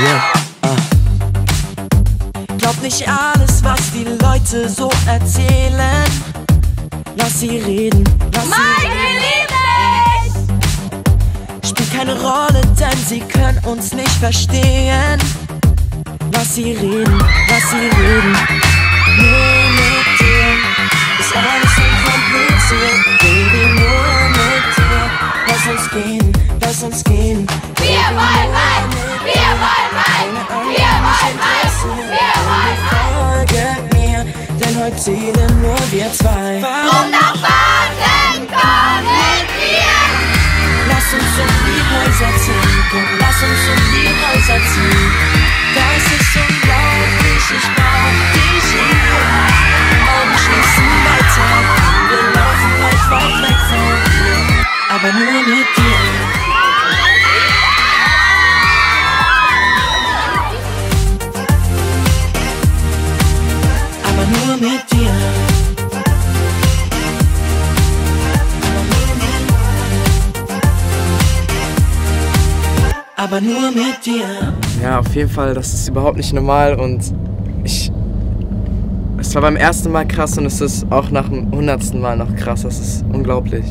Yeah, ah. Glaub nicht alles, was die Leute so erzählen. Lass sie reden, lass Meine sie reden. Spielt keine Rolle, denn sie können uns nicht verstehen. Lass sie reden, lass sie reden. Nur mit dir ist alles unkompliziert. Baby, nur mit dir. Lass uns gehen, lass uns gehen. Wir wollen denn heute zählen nur wir zwei. Um nach Baden kommen wir. Lass uns in die Häuser ziehen, komm, lass uns in die Häuser ziehen. Das ist unglaublich, ich brauch dich hier. Augen schließen weiter, wir laufen weit, weit weg von hier. Aber nur mit dir. Nur mit dir. Aber nur mit dir. Ja, auf jeden Fall, das ist überhaupt nicht normal und ich. Es war beim ersten Mal krass und es ist auch nach dem hundertsten Mal noch krass. Das ist unglaublich.